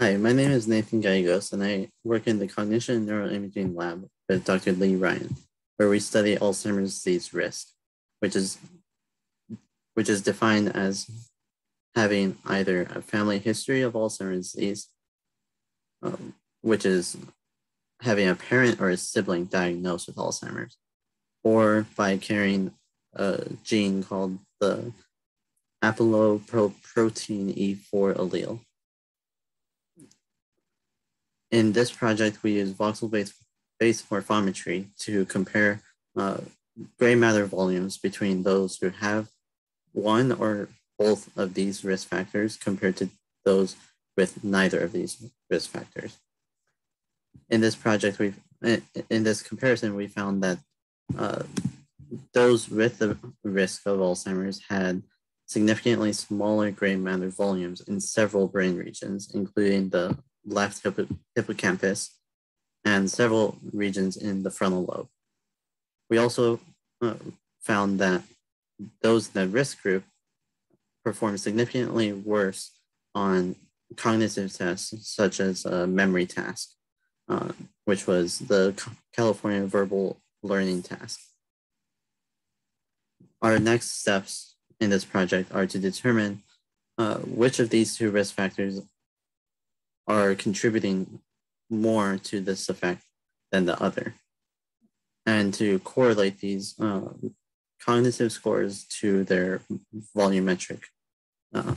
Hi, my name is Nathan Gallegos, and I work in the Cognition and Neuroimaging Lab with Dr. Lee Ryan, where we study Alzheimer's disease risk, which is which is defined as having either a family history of Alzheimer's disease, um, which is having a parent or a sibling diagnosed with Alzheimer's, or by carrying a gene called the apolipoprotein E4 allele. In this project, we use voxel-based based morphometry to compare uh, gray matter volumes between those who have one or both of these risk factors compared to those with neither of these risk factors. In this project, we've in this comparison, we found that uh, those with the risk of Alzheimer's had significantly smaller gray matter volumes in several brain regions, including the left hippocampus and several regions in the frontal lobe. We also uh, found that those in the risk group performed significantly worse on cognitive tests such as a memory task, uh, which was the California verbal learning task. Our next steps in this project are to determine uh, which of these two risk factors are contributing more to this effect than the other, and to correlate these uh, cognitive scores to their volumetric, uh,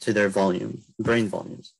to their volume, brain volumes.